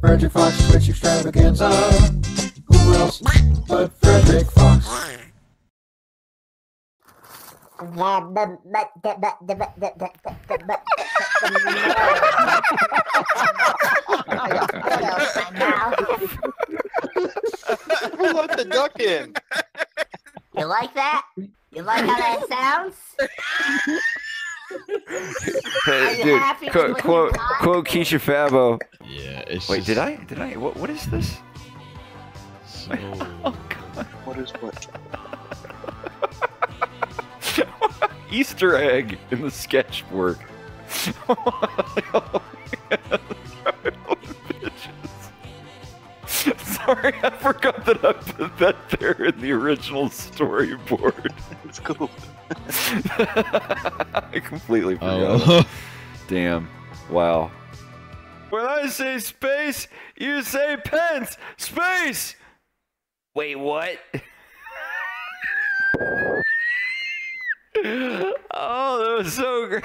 Fredryk Phox Twitch extravaganza. Who else but Fredryk Phox? Who let the duck in? You like that? You like how that sounds? Are you Dude, happy quote, quote, you got? quote Keisha Fabo. Yeah, it's Wait, just did I? Did I? What, what is this? So... Oh, God. What is what? Easter egg in the sketch sketchwork. Oh, Sorry, I forgot that I put that there in the original storyboard. It's cool. I completely oh. forgot. Oh, Damn. Wow. When I say space, you say pence. Space! Wait, what? oh, that was so great.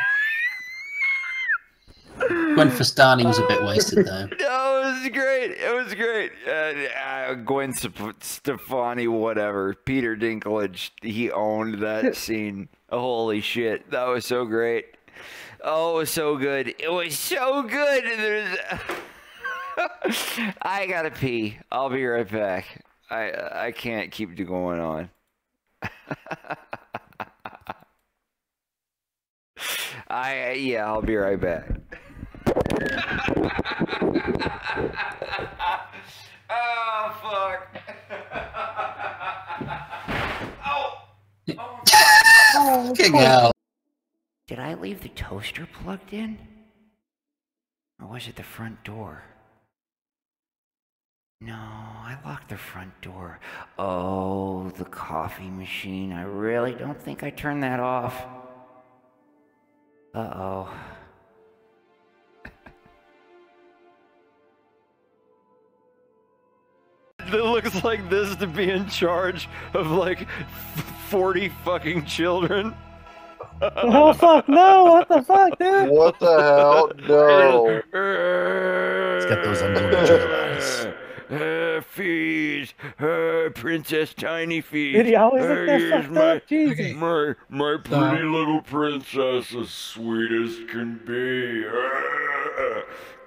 Gwen Fastani was a bit wasted though. No, it was great. It was great. Uh, uh, Gwen Stef- Stefani, whatever. Peter Dinklage, he owned that scene. Holy shit, that was so great. Oh, it was so good. It was so good. There's... I gotta pee. I'll be right back. I I can't keep going on. I yeah, I'll be right back. oh fuck. oh. Fucking hell. Did I leave the toaster plugged in? Or was it the front door? No, I locked the front door. Oh, the coffee machine. I really don't think I turned that off. Uh That looks like this to be in charge of like 40 fucking children. Oh fuck no! What the fuck, dude? What the hell? No. It's got those unbelievable eyes. Uh, fees, uh, Princess Tiny Feet. Did he always look that here's fucked my, up? Jesus. my, my pretty little princess, as sweet as can be.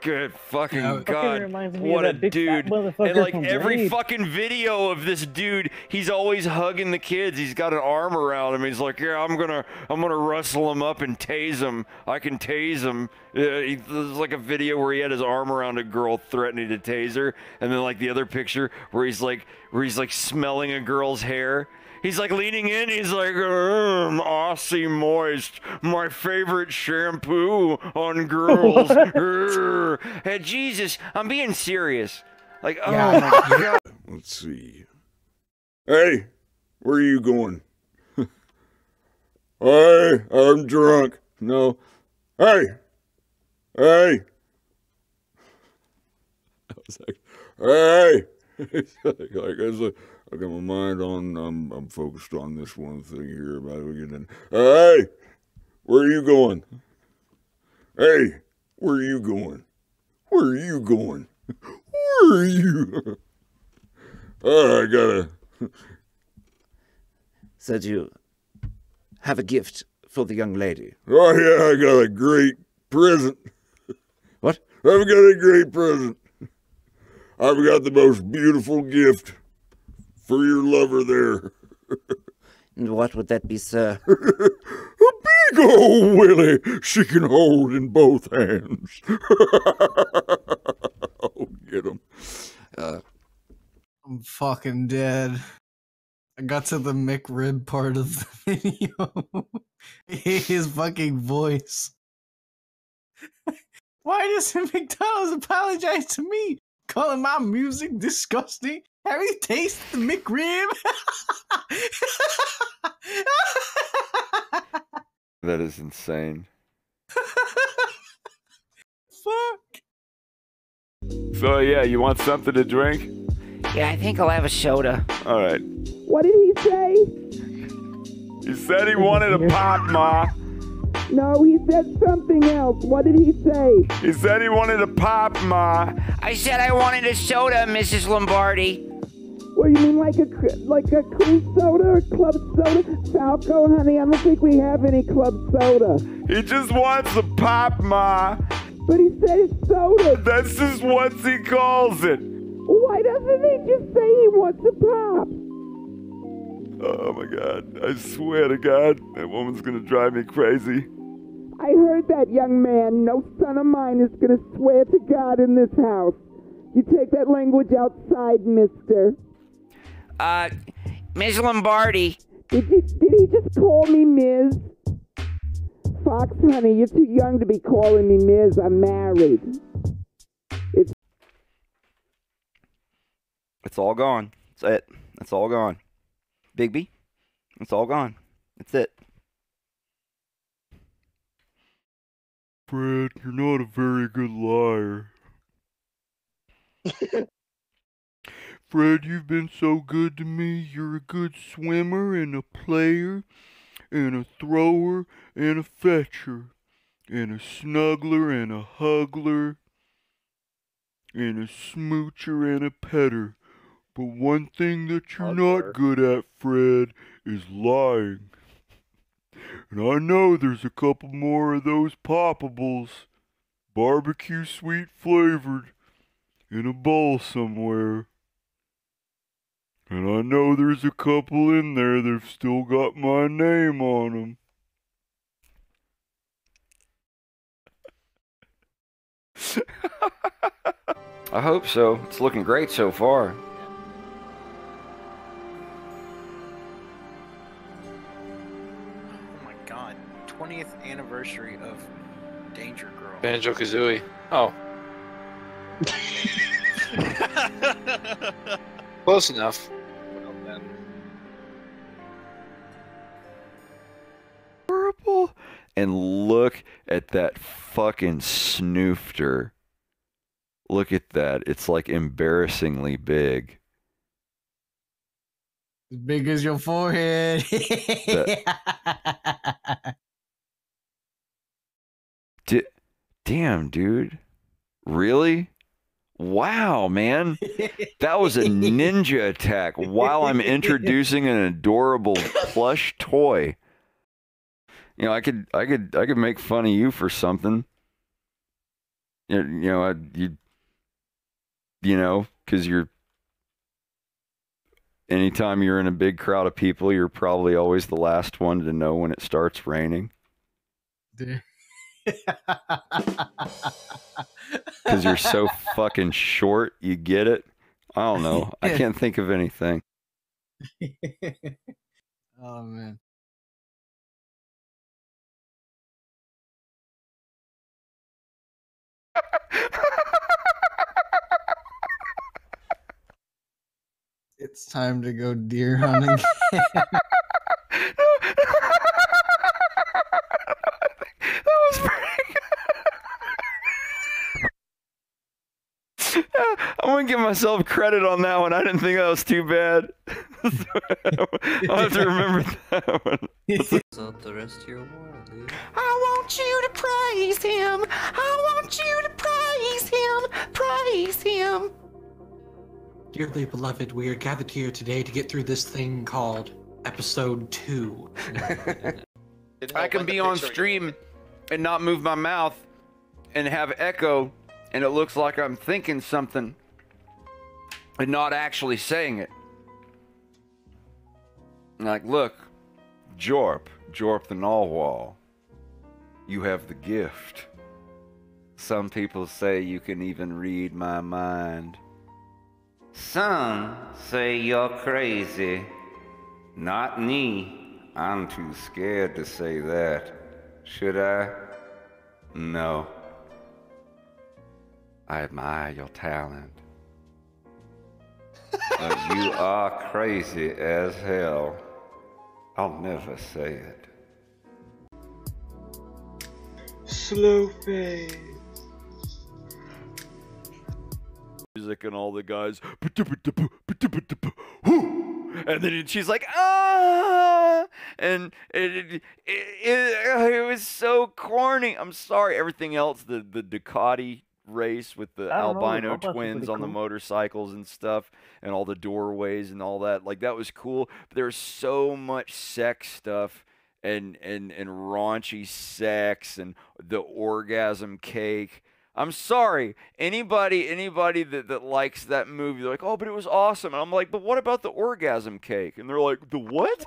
Good fucking Fucking god. reminds me What a that big fat dude. And like every Blade. fucking video of this dude, he's always hugging the kids. He's got an arm around him. He's like, "Yeah, I'm gonna, I'm gonna rustle him up and tase him. I can tase him." Yeah, he, there's like a video where he had his arm around a girl threatening to tase her, and then like the other picture where he's like, where he's like smelling a girl's hair. He's like leaning in. He's like, um, Aussie Moist, my favorite shampoo on girls. Hey, Jesus, I'm being serious. Like, oh my god. Let's see. Hey, where are you going? hey, I'm drunk. No. Hey, hey. I was like, hey. like, like, I like, I got my mind on. I'm, I'm focused on this one thing here about we get in. Hey, where are you going? Hey, where are you going? Where are you going? Where are you? Oh, I gotta. Said you have a gift for the young lady. Oh yeah, I got a great present. What? I've got a great present. I've got the most beautiful gift for your lover there. And what would that be, sir? A big old Willie she can hold in both hands. oh, get him. Uh, I'm fucking dead. I got to the McRib part of the video. His fucking voice. Why doesn't McDonald's apologize to me? Calling my music disgusting? Have you tasted the McRib? That is insane. Fuck. so, yeah, you want something to drink? Yeah, I think I'll have a soda. All right. What did he say? He said he wanted a pop, Ma. No, he said something else. What did he say? He said he wanted a pop, Ma. I said I wanted a soda, Mrs. Lombardi. What do you mean, like a cr- like a cream soda or club soda? Falco, honey, I don't think we have any club soda. He just wants a pop, Ma. But he said it's soda. That's just what he calls it. Why doesn't he just say he wants a pop? Oh my god. I swear to God, that woman's gonna drive me crazy. I heard that, young man. No son of mine is gonna swear to God in this house. You take that language outside, mister. Uh, Ms. Lombardi. Did you did he just call me Ms? Fox, honey, you're too young to be calling me Ms. I'm married. It's It's all gone. That's it. That's all gone. Bigby, it's all gone. That's it. Fred, you're not a very good liar. Fred, you've been so good to me. You're a good swimmer and a player and a thrower and a fetcher and a snuggler and a hugler and a smoocher and a petter. But one thing that you're not good at, Fred, is lying. And I know there's a couple more of those poppables, barbecue sweet flavored, in a bowl somewhere. And I know there's a couple in there that've still got my name on them. I hope so. It's looking great so far. 20th anniversary of Danger Girl. Banjo Kazooie. Oh. Close enough. Purple. And look at that fucking snoofter. Look at that. It's like embarrassingly big. As big as your forehead. Di- Damn, dude. Really? Wow, man. That was a ninja attack while I'm introducing an adorable plush toy. You know, I could I could I could make fun of you for something. You you know, I, you you know, cuz you're anytime you're in a big crowd of people, you're probably always the last one to know when it starts raining. Because you're so fucking short. You get it? I don't know. I can't think of anything. oh man. It's time to go deer hunting. I'm gonna give myself credit on that one. I didn't think that was too bad. I'll have to remember that one. Up the rest of your world, dude. I want you to praise him. I want you to praise him. Praise him. Dearly beloved, we are gathered here today to get through this thing called episode two. I can be on stream and not move my mouth and have echo, and it looks like I'm thinking something and not actually saying it. Like, look, Jorp, Jorp the Narwhal, you have the gift. Some people say you can even read my mind. Some say you're crazy. Not me. I'm too scared to say that. Should I? No. I admire your talent. but uh, you are crazy as hell. I'll never say it. Slow fade. Music and all the guys, and then she's like, ah! and it, it, it, it was so corny. I'm sorry. Everything else, the the Ducati race with the don't know, albino twins on the cool. motorcycles and stuff, and all the doorways and all that, like that was cool. But there was so much sex stuff and and and raunchy sex and the orgasm cake. I'm sorry, anybody anybody that, that likes that movie, they're like, oh, but it was awesome. And I'm like, but what about the orgasm cake? And they're like, the what?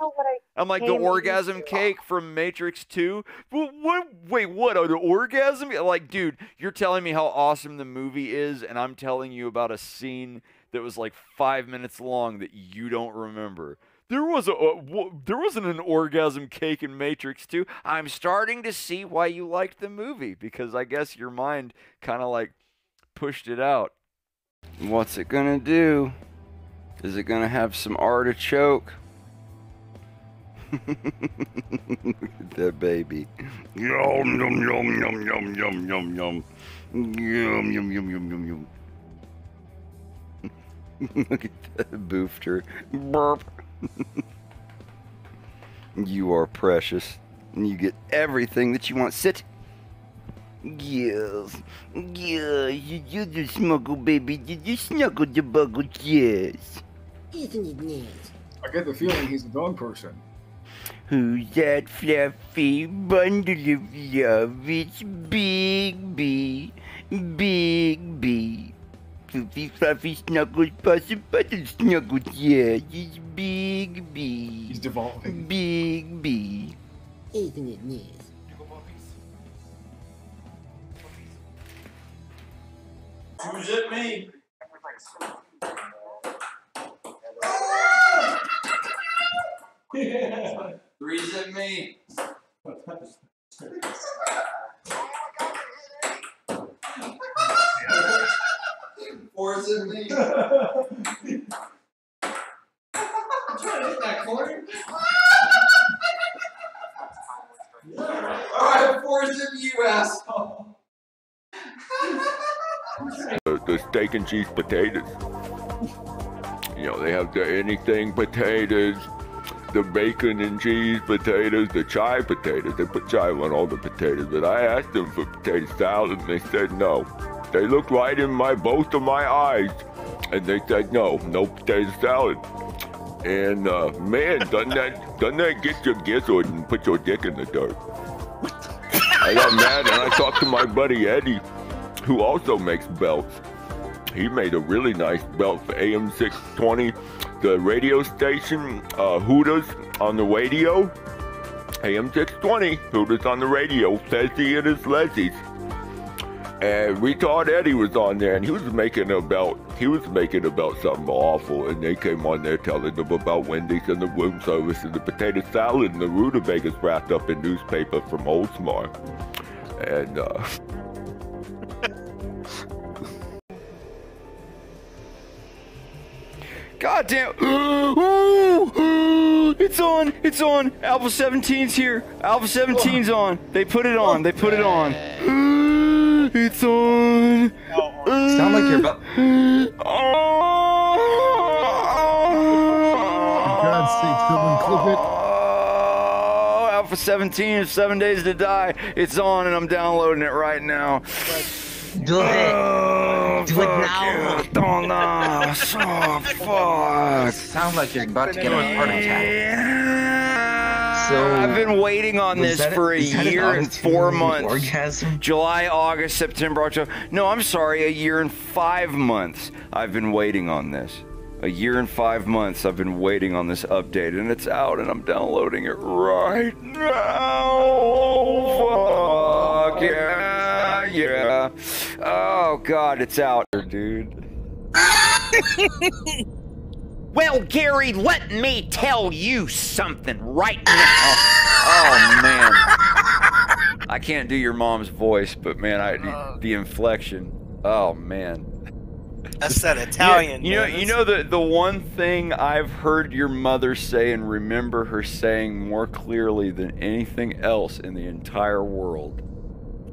I'm like, the orgasm cake from Matrix 2? Well, what? Wait, what? Are the orgasm? Like, dude, you're telling me how awesome the movie is, and I'm telling you about a scene that was like five minutes long that you don't remember. There was a uh, there wasn't an orgasm cake in Matrix 2. I'm starting to see why you liked the movie because I guess your mind kind of like pushed it out. What's it gonna do? Is it gonna have some artichoke? That baby. Yum yum yum yum yum yum yum. Yum yum yum yum yum yum. Look at that boofter. Burp. you are precious. And you get everything that you want. Sit. Yes. Yeah, you, you the smuggle baby. You, you snuggle the buggle, yes. Isn't it nice? I get the feeling he's a dog person. Who's that fluffy bundle of love? It's Big B, Big B. Fluffy, fluffy, snuggles, pussy, button snuggles, yeah, it's Big B. He's devolving. Big B. Isn't it nice? Who's it me? Three's at me. Four's at me. I'm trying to hit that. Alright, four's at you, asshole. the, the steak and cheese potatoes. You know, they have the anything potatoes, the bacon and cheese potatoes, the chive potatoes. They put chive on all the potatoes, but I asked them for potato salad and they said no. They looked right in my both of my eyes and they said no, no potato salad. And uh, man, doesn't that doesn't that get your gizzard and put your dick in the dirt? I got mad and I talked to my buddy Eddie, who also makes belts. He made a really nice belt for AM 620, the radio station, uh, Hooters on the radio. AM 620, Hooters on the radio, Fezzy and his Leslie's. And we thought Eddie was on there, and he was making about he was making about something awful, and they came on there telling them about Wendy's and the room service and the potato salad and the rutabagas wrapped up in newspaper from Oldsmar. And uh, God damn. Ooh, it's on. It's on. Alpha 17's here. Alpha 17's on. They put it on. They put it on. It's on. Sound like you're about. God's sake, someone clip it. Oh, Alpha 17 is seven days to die. It's on, and I'm downloading it right now. Do it. Oh, Do it now. Oh, no. Oh, fuck. Sound like you're about to get a heart attack. So I've been waiting on this that- for a is that an year and four months. orgasm? July, August, September, October. No, I'm sorry, a year and five months. I've been waiting on this. A year and five months I've been waiting on this update, and it's out, and I'm downloading it right now. Fuck yeah, yeah. Oh God, it's out, dude. Well, Gary, let me tell you something right now. Oh man, I can't do your mom's voice, but man, I the inflection. Oh man. That's that Italian. You know, you know the the one thing I've heard your mother say and remember her saying more clearly than anything else in the entire world.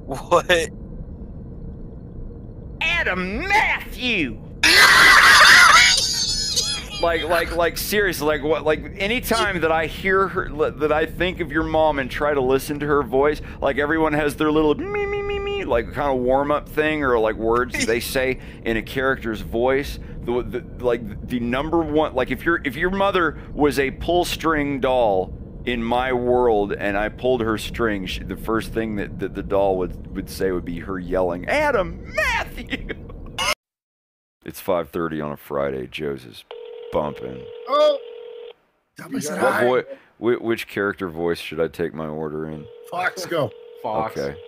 What? Adam Matthew. Like like like seriously like what like anytime that i hear her that i think of your mom and try to listen to her voice like everyone has their little me me me me like kind of warm up thing or like words they say in a character's voice the, the like the number one like if your if your mother was a pull string doll in my world and i pulled her string she, the first thing that, that the doll would would say would be her yelling adam matthew it's 5:30 on a Friday. Joe's is bumping. Oh! What boy? Which, which character voice should I take my order in? Fox, go. Fox. Okay.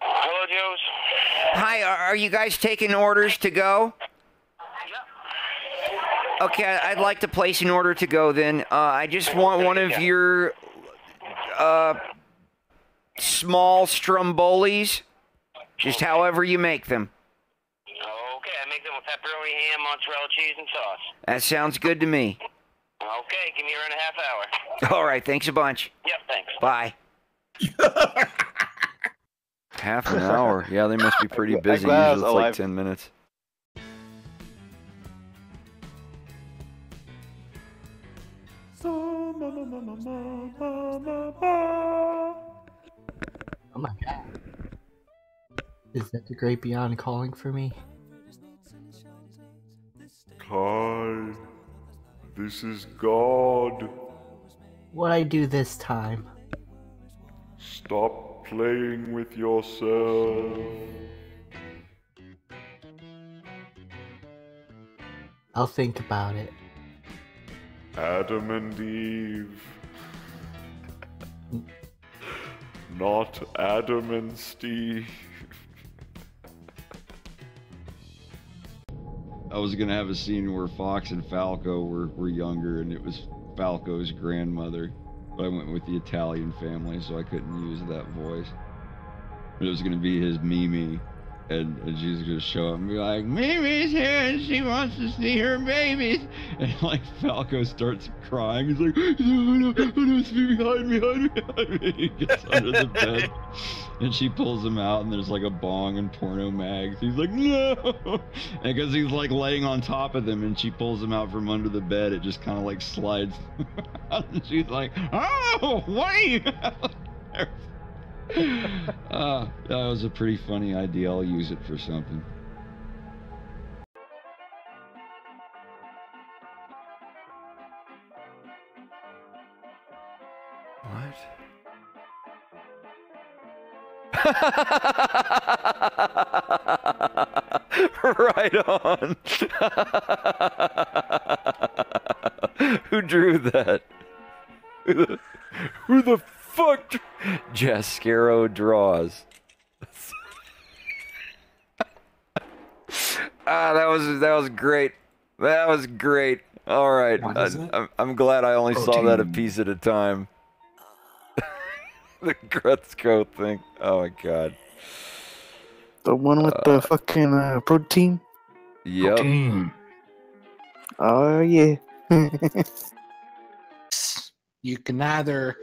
Hello, Joe's. Hi, are, are you guys taking orders to go? Okay, I- I'd like to place an order to go then. Uh, I just want one of your uh, small strombolis, just however you make them. Okay, I make them with pepperoni, ham, mozzarella cheese, and sauce. That sounds good to me. Okay, give me around a half hour. All right, thanks a bunch. Yep, thanks. Bye. Half an hour. Yeah, they must be pretty busy. Usually it's like 10 minutes. Oh my god. Is that the great beyond calling for me? Hi, this is God. What I do this time? Stop playing with yourself. I'll think about it. Adam and Eve. Not Adam and Steve. I was gonna have a scene where Fox and Falco were, were younger, and it was Falco's grandmother, but I went with the Italian family, so I couldn't use that voice. But it was gonna be his Mimi, and, and she's gonna show up and be like, "Mimi's here, and she wants to see her babies," and like Falco starts crying. He's like, "No, no, no, it's Mimi, hide me, hide me, me." He gets under the bed. And she pulls him out, and there's like a bong and porno mags. He's like, no! And because he's like laying on top of them, and she pulls him out from under the bed, it just kind of like slides. and she's like, oh, you? Uh, that was a pretty funny idea. I'll use it for something. Right on. Who drew that? Who the, who the fuck? dr- Jascaro draws. ah, that was that was great. That was great. All right, I, I'm, I'm glad I only saw that a piece at a time. the Gretzko thing. Oh my god. The one with the fucking uh, protein. Yep. Oh yeah. You can either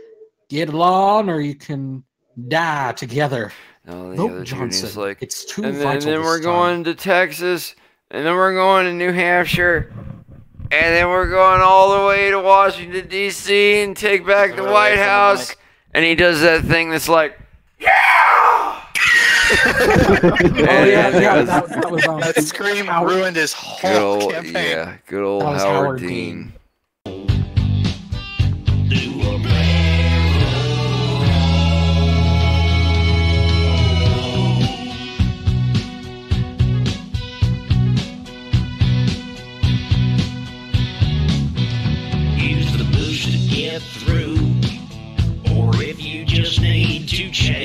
get along or you can die together. No, the Nope, other Johnson. like, it's too and then, vital and then we're time. going to Texas, and then we're going to New Hampshire, and then we're going all the way to Washington D.C. and take back the Get White from the House. mic. And he does that thing that's like, yeah. Oh yeah, yeah, that, that was um, That scream ruined his whole good old, campaign. yeah, good old Howard, Howard Dean. Use to change.